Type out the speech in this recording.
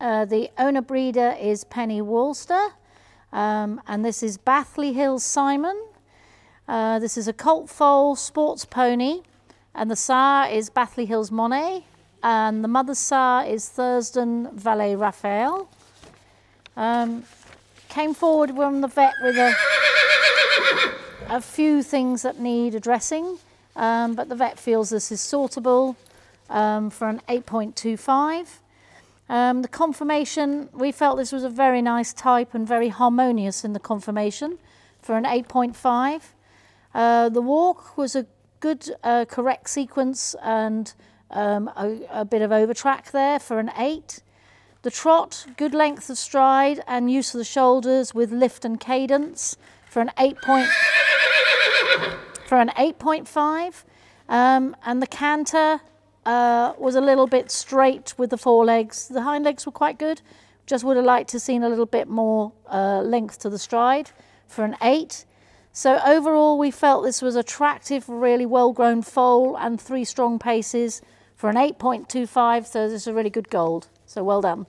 Uh, the owner breeder is Penny Wallster, um, and this is Bathleyhills Simon. Uh, this is a colt foal sports pony, and the sire is Bathleyhills Monet, and the mother's sire is Thurston Valet Raphael. Um, came forward from the vet with a, a few things that need addressing, um, but the vet feels this is sortable um, for an 8.25. Um, the conformation, we felt this was a very nice type and very harmonious in the conformation. for an 8.5. Uh, the walk was a good, uh, correct sequence and um, a, a, bit of overtrack there for an 8. The trot, good length of stride and use of the shoulders with lift and cadence for an 8 point, for an 8.5. Um, and the canter uh, was a little bit straight with the forelegs. The hind legs were quite good. Just would have liked to have seen a little bit more uh, length to the stride for an 8. So overall, we felt this was attractive, really well-grown foal and three strong paces for an 8.25. So this is a really good gold. So well done.